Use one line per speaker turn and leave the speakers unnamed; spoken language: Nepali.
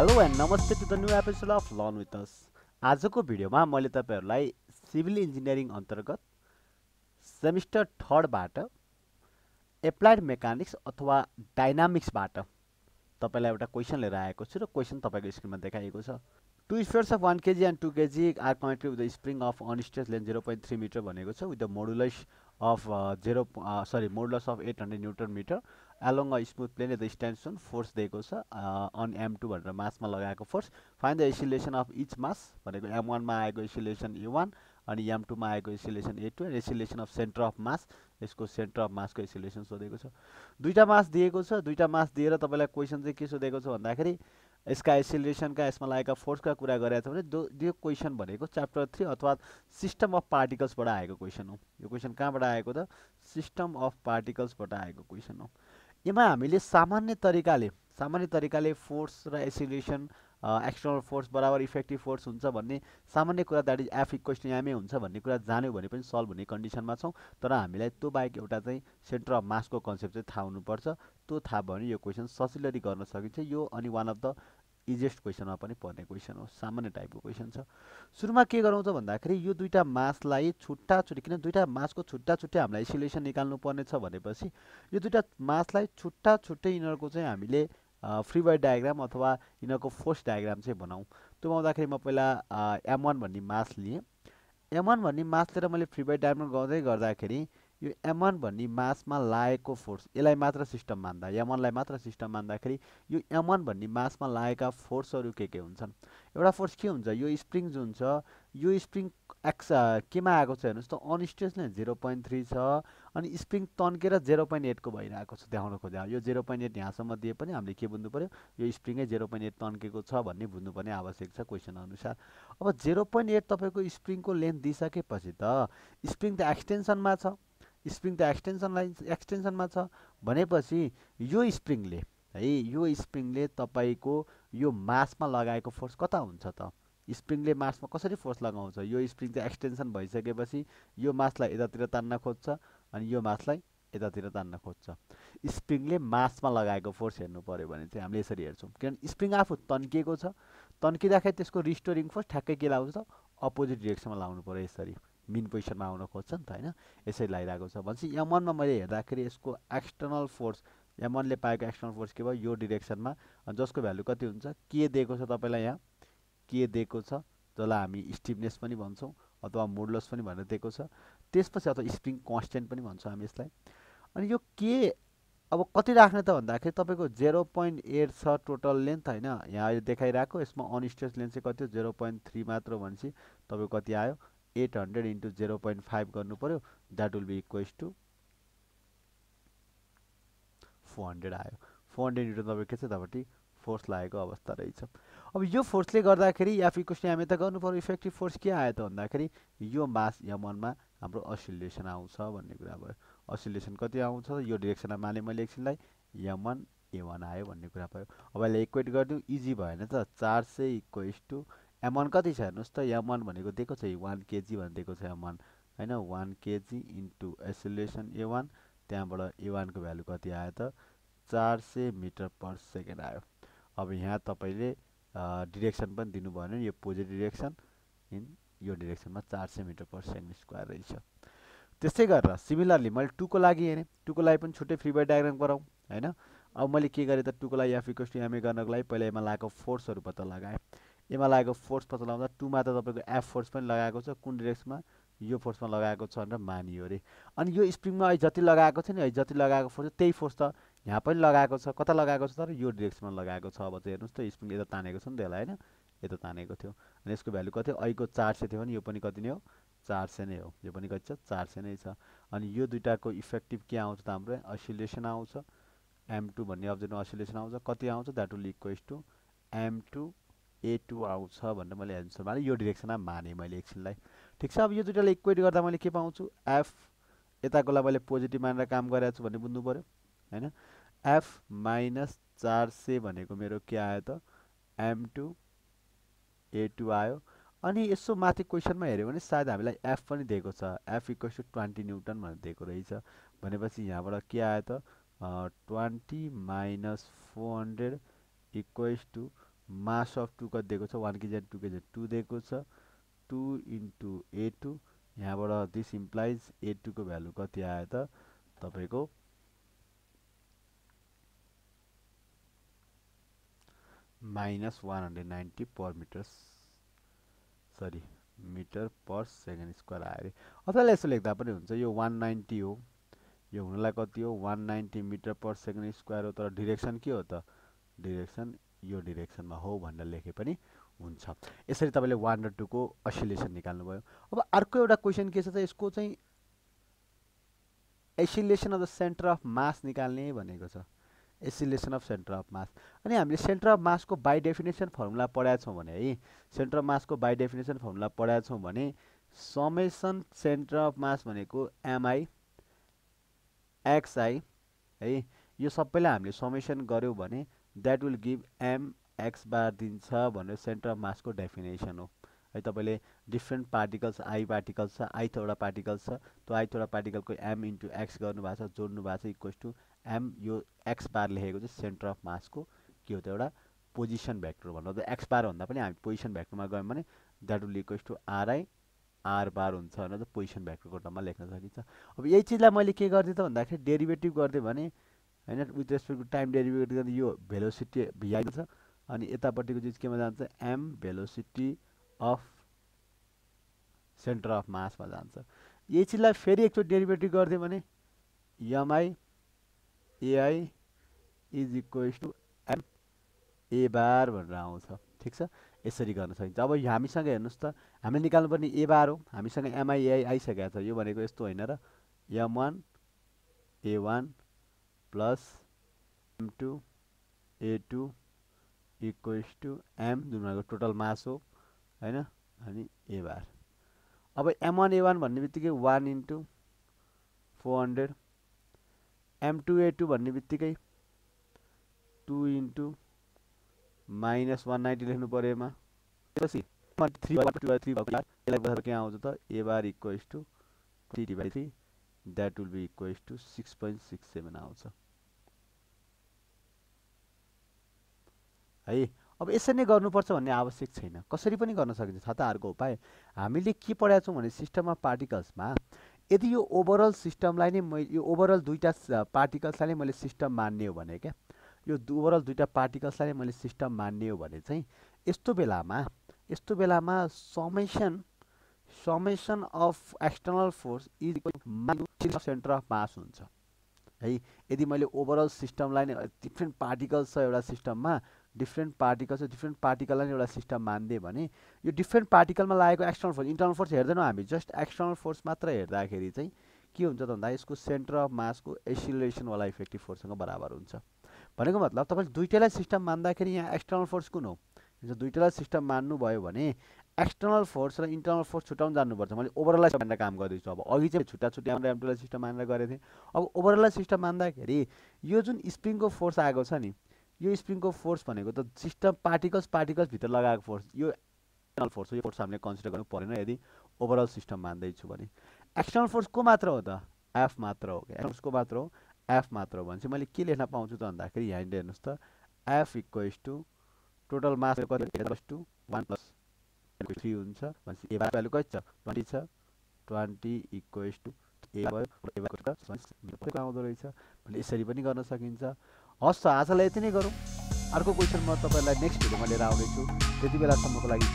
हेलो एन्ड नमस्ते to the new episode of learn with us. आजको भिडियोमा मैले तपाईँहरूलाई सिभिल इन्जिनियरिङ अन्तर्गत सेमिस्टर थर्डबाट एप्लाइड मेकानिक्स अथवा डाइनामिक्सबाट तपाईँलाई एउटा क्वेसन लिएर आएको छु र क्वेसन तपाईँको स्क्रिनमा देखाइएको छ। Two spares of one kg and two kg are connected with the spring of unstretched length zero point three metre भनेको छ with the modulus of zero sorry modulus of eight hundred newton metre. Along a smooth plane the स्ट्यान्सन force दिएको छ अन एम टू भनेर मासमा लगाएको force find the acceleration of each mass भनेको एम वानमा आएको एसिलेसन ए वान अनि एम टूमा आएको acceleration a two acceleration of centre of mass यसको सेन्टर अफ मासको एसिलेसन सोधेको छ दुईवटा मास दिएको छ दुईवटा मास दिएर तपाईँलाई क्वेसन चाहिँ के सोधेको छ भन्दाखेरि यसका एसिलेसनका यसमा लागेका फोर्सका कुरा गरेको छ भने दो यो क्वेसन भनेको च्याप्टर थ्री अथवा सिस्टम अफ पार्टिकल्सबाट आएको क्वेसन हो। यो क्वेसन कहाँबाट आएको त? सिस्टम अफ पार्टिकल्सबाट आएको क्वेसन हो। यसमा हामीले सामान्य तरिकाले सामान्य तरिकाले फोर्स र एसिलेसन एक्सटर्नल फोर्स बराबर इफेक्टिभ फोर्स हुन्छ भन्ने सामान्य कुरा that is F equation m a हुन्छ भन्ने कुरा जान्यो भने पनि सल्भ हुने कन्डिसनमा छौँ। तर हामीलाई त्यो बाहेक एउटा चाहिँ सेन्टर अफ मासको कन्सेप्ट चाहिँ थाहा हुनुपर्छ। त्यो थाहा भयो भने यो क्वेसन सजिलरी गर्न सकिन्छ। यो अनि वान अफ द इजिएस्ट क्वेसनमा पनि पर्ने क्वेसन हो सामान्य टाइपको क्वेसन छ। सुरुमा के गराउँछ भन्दाखेरि यो दुईवटा मासलाई छुट्टा छुट्टी किन दुईवटा मासको छुट्टा छुट्टै हामीलाई एसिलेसन निकाल्नु पर्नेछ भनेपछि यो दुईवटा मासलाई छुट्टा छुट्टै यिनीहरूको चाहिँ हामीले फ्री बाई डायग्राम अथवा यिनीहरूको फोर्स डायग्राम चाहिँ बनाऊँ त्यो आउँदाखेरि म पहिला एम वान भन्ने मास लिएँ। एम वान भन्ने मास लिएर मैले फ्री बाई डायग्राम गर्दै गर्दाखेरि यो एम वान भन्ने मासमा लागेको फोर्स यसलाई मात्र सिस्टम मान्दा एम वानलाई मात्र सिस्टम मान्दाखेरि यो एम वान भन्ने मासमा लागेका फोर्सहरू के के हुन्छन्? एउटा फोर्स के हुन्छ? यो स्प्रिङ जुन छ यो स्प्रिङ एक्स केमा आएको छ हेर्नुहोस् त अनस्टेज नै जिरो पोइन्ट थ्री छ अनि स्प्रिङ तन्केर जेरो पोइन्ट एटको भइरहेको छ देखाउन खोज्दा। यो जेरो पोइन्ट एट यहाँसम्म दिए पनि हामीले के बुझ्नु पऱ्यो यो स्प्रिङै जेरो पोइन्ट एट तन्केको छ भन्ने बुझ्नुपर्ने आवश्यक छ क्वेसन अनुसार अब जेरो पोइन्ट एट तपाईँको स्प्रिङको लेन्थ दिइसकेपछि त स्प्रिङ त एक्सटेन्सनमा छ। स्प्रिङ त एक्सटेन्सनलाई एक्सटेन्सनमा छ भनेपछि यो स्प्रिङले है यो स्प्रिङले तपाईँको यो मासमा लगाएको फोर्स कता हुन्छ त? स्प्रिङले मासमा कसरी फोर्स लगाउँछ? यो स्प्रिङ चाहिँ एक्सटेन्सन भइसकेपछि यो मासलाई यतातिर तान्न खोज्छ अनि यो मासलाई यतातिर तान्न खोज्छ। स्प्रिङले मासमा लगाएको फोर्स हेर्नु पऱ्यो भने चाहिँ हामीले यसरी हेर्छौँ। किनभने स्प्रिङ आफू तन्किएको छ तन्किँदाखेरि त्यसको रिस्टोरिङ फोर्स ठ्याक्कै के लाउँछ? अपोजिट डिरेक्सनमा लाउनु पऱ्यो यसरी। मिन पोजिसनमा आउन खोज्छ नि त होइन? यसरी लगाइरहेको छ। भनेपछि एम वानमा मैले हेर्दाखेरि यसको एक्सटर्नल फोर्स एम वानले पाएको एक्सटर्नल फोर्स के भयो? यो डिरेक्सनमा जसको भ्यालु कति हुन्छ? के दिएको छ तपाईँलाई यहाँ? के दिएको छ? जसलाई हामी स्टिफनेस पनि भन्छौँ अथवा मोडलस पनि भनेर दिएको छ। त्यसपछि अथवा स्प्रिङ कन्सटेन्ट पनि भन्छौँ हामी यसलाई। अनि यो के अब कति राख्ने त भन्दाखेरि तपाईँको जेरो पोइन्ट एट छ टोटल लेन्थ होइन? यहाँ अहिले देखाइरहेको यसमा अनस्टेज लेन्थ चाहिँ कति हो? जेरो पोइन्ट थ्री मात्र भनेपछि तपाईँको कति आयो? Eight hundred into zero point five गर्नु पऱ्यो that will be equals to four hundred आयो। फोर हन्ड्रेड इन्टु तपाईँ के छ तपाईँले? फोर्स लागेको अवस्था रहेछ। अब यो फोर्सले गर्दाखेरि या फिर हामी त गर्नु पऱ्यो इफेक्टिभ फोर्स के आयो त भन्दाखेरि यो मास यमनमा हाम्रो असिलेसन आउँछ भन्ने कुरा भयो। असिलेसन कति आउँछ? यो डिरेक्सनमा माने मैले एकछिनलाई यमन ए वान आयो भन्ने कुरा भयो। अब यसलाई इक्वेट गरिदिउँ। इजी भएन त। चार सय इक्वेस टु एम वान कति छ हेर्नुहोस् त? एम वान भनेको दिएको छ वान केजी भनेर दिएको छ एम वान होइन? One KG into acceleration A one त्यहाँबाट ए वानको भ्यालु कति आयो त? चार सय मिटर पर सेकेन्ड आयो। अब यहाँ तपाईँले डिरेक्सन पनि दिनुभयो भने यो पोजिटिभ डिरेक्सन इन यो डिरेक्सनमा चार सय मिटर पर सेकेन्ड स्क्वायर रहेछ। त्यस्तै गरेर सिमिलरली मैले टूको लागि हेरेँ। टूको लागि पनि छुट्टै फ्री बाई डायग्राम गराउँ होइन? अब मैले के गरेँ त? टूको लागि एफ टु एमए गर्नको लागि पहिला यसमा लागेको फोर्सहरू पत्ता लगाएँ। यसमा लागेको फोर्स पत्ता लगाउँदा टूमा त तपाईँको एफ फोर्स पनि लगाएको छ कुन डिरेक्सनमा यो फोर्समा लगाएको छ भनेर मानियो अरे। अनि यो स्प्रिङमा अहिले जति लगाएको छ नि अहिले जति लगाएको फोर्स त्यही फोर्स त यहाँ पनि लगाएको छ। कता लगाएको छ तर यो डिरेक्सनमा लगाएको छ। अब चाहिँ हेर्नुहोस् त स्प्रिङ यता तानेको छ नि त यसलाई होइन? यता तानेको थियो। अनि यसको भ्यालु कति? ऐको चार सय थियो भने यो पनि कति नै हो? चार सय नै हो। यो पनि कति छ? चार सय नै छ। अनि यो दुइटाको इफेक्टिभ के आउँछ त हाम्रो? असिलेसन आउँछ। एम टू भन्ने अब्जेक्टमा असिलेसन आउँछ। कति आउँछ? That will equals to M two A two आउँछ भनेर मैले एन्सर माने यो डिरेक्सनमा माने मैले एकछिनलाई। ठिक छ अब यो दुइटालाई इक्वेट गर्दा मैले के पाउँछु? एफ यताकोलाई मैले पोजिटिभ मानेर काम गरेको छु भन्ने बुझ्नु पऱ्यो होइन? एफ माइनस चार सय भनेको मेरो के आयो त? एम टू ए टू आयो। अनि यसो माथि क्वेसनमा हेऱ्यो भने सायद हामीलाई एफ पनि दिएको छ। F equals to twenty newton भनेर दिएको रहेछ। भनेपछि यहाँबाट के आयो त? Twenty minus four hundred equals to mass of two कति दिएको छ one KG two KG two दिएको छ टू इन्टु ए टू यहाँबाट दिस इम्प्लाइज ए टूको भ्यालु कति आयो त तपाईँको minus one hundred ninety per metre sorry metre per second square आयो अरे। अथवा यसो लेख्दा पनि हुन्छ यो वान नाइन्टी हो यो हुनलाई कति हो? One ninety metre per second square हो तर डिरेक्सन के हो त? डिरेक्सन यो डिरेक्सनमा हो भनेर लेखे पनि हुन्छ। यसरी तपाईँले वान र टूको असिलेसन निकाल्नुभयो। अब अर्को एउटा क्वेसन के छ त यसको चाहिँ acceleration of the centre of mass निकाल्ने भनेको छ। Acceleration of centre of mass अनि हामीले सेन्टर अफ मासको बाई डेफिनेसन फर्मुला पढाएको छौँ भने है सेन्टर अफ मासको बाई डेफिनेसन फर्मुला पढाएको छौँ भने समेसन सेन्टर अफ मास भनेको एमआई एक्सआई है यो सबैलाई हामीले समेसन गऱ्यौँ भने that will give M X bar दिन्छ भनेर सेन्टर अफ मासको डेफिनेसन हो। है तपाईँले डिफ्रेन्ट पार्टिकल्स आई पार्टिकल्स छ आइथवटा पार्टिकल्स छ त्यो आइथवटा पार्टिकलको एम इन्टु एक्स गर्नुभएको छ जोड्नु भएको छ इक्वल्स टु एम यो एक्स बार लेखेको चाहिँ सेन्टर अफ मासको के हो त एउटा पोजिसन भ्याक्टर भन्नु एक्स बार भन्दा पनि हामी पोजिसन भ्याक्टरमा गयौँ भने that will equals to R I R bar हुन्छ भनेर पोजिसन भ्याक्टरको टर्ममा लेख्न सकिन्छ। अब यही चिजलाई मैले के गरिदिएँ त भन्दाखेरि डेरिभेटिभ गरिदिएँ भने होइन? With respect to time derivative गर्दा यो भेलोसिटी भिआइ छ अनि यतापट्टिको चिज केमा जान्छ? M velocity of centre of मासमा जान्छ। यही चिजलाई फेरि एकचोटि डेरिभेटिभ गरिदियो भने M I A I is equals to M A bar भनेर आउँछ। ठिक छ? यसरी गर्न सकिन्छ। अब हामीसँग हेर्नुहोस् त हामीले निकाल्नुपर्ने ए बार हो। हामीसँग एमआइएआई आइसकेको छ। यो भनेको यस्तो होइन र M one A one plus M two A two equals to M जुन भनेको टोटल मास हो होइन? अनि ए बार अब एम वान ए वान भन्ने बित्तिकै one into four hundred M two A two भन्ने बित्तिकै two into minus one ninety लेख्नु पऱ्यो यसमा त्यसपछि थ्री थ्री भएको यसलाई बसेर के आउँछ त? A bar equals to three divide three that will be equals to six point six seven आउँछ। है। अब यसरी नै गर्नुपर्छ भन्ने आवश्यक छैन। कसरी पनि गर्न सकिन्छ छ त अर्को उपाय हामीले के पढाएको छौँ भने सिस्टम अफ पार्टिकल्समा यदि यो ओभरअल सिस्टमलाई नै मैले यो ओभरअल दुईवटा पार्टिकल्सलाई नै मैले सिस्टम मान्ने हो भने क्या यो ओभरअल दुईवटा पार्टिकल्सलाई नै मैले सिस्टम मान्ने हो भने चाहिँ यस्तो बेलामा यस्तो बेलामा summation summation of external force is centre of mass हुन्छ। है यदि मैले ओभरअल सिस्टमलाई नै डिफ्रेन्ट पार्टिकल्स छ एउटा सिस्टममा डिफ्रेन्ट पार्टिकल्स डिफ्रेन्ट पार्टिकललाई नै एउटा सिस्टम मानिदियो भने यो डिफ्रेन्ट पार्टिकलमा लागेको एक्सटर्नल फोर्स इन्टर्नल फोर्स हेर्दैनौँ हामी जस्ट एक्सटर्नल फोर्स मात्र हेर्दाखेरि चाहिँ के हुन्छ त भन्दा यसको सेन्टर अफ मासको एसिलेसनवाला इफेक्टिभ फोर्ससँग बराबर हुन्छ। भनेको मतलब तपाईँले दुइटैलाई सिस्टम मान्दाखेरि यहाँ एक्सटर्नल फोर्स कुन हो? दुइटैलाई सिस्टम मान्नुभयो भने एक्सटर्नल फोर्स र इन्टर्नल फोर्स छुट्याउनु जानुपर्छ। मैले ओभरअललाई मानेर काम गर्दैछु। अब अघि चाहिँ छुट्टा छुट्टा एम टूलाई सिस्टम मानेर गरेको थिएँ। अब ओभरअललाई सिस्टम मान्दाखेरि यो जुन स्प्रिङको फोर्स आएको छ नि यो स्प्रिङको फोर्स भनेको त सिस्टम पार्टिकल्स पार्टिकल्सभित्र लगाएको फोर्स यो एक्सटर्नल फोर्स हो यो फोर्स हामीले कन्सिडर गर्नु परेन यदि ओभरअल सिस्टम मान्दैछु भने। एक्सटर्नल फोर्स को मात्र हो त? एफ मात्र हो क्या? को मात्र हो? एफ मात्र हो भने चाहिँ मैले के लेख्न पाउँछु त भन्दाखेरि यहाँनिर हेर्नुहोस् त F equals to total mass कति टु वान प्लस थ्री हुन्छ भनेपछि ए भ्यालु कति छ? ट्वेन्टी छ। ट्वेन्टी इक्वल्स टु ए आउँदो रहेछ। भने यसरी पनि गर्न सकिन्छ। हस् त आजलाई यति नै गरौँ। अर्को क्वेसन म तपाईँलाई नेक्स्ट भिडियोमा लिएर आउनेछु। त्यति बेलासम्मको लागि